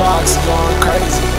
socks going crazy.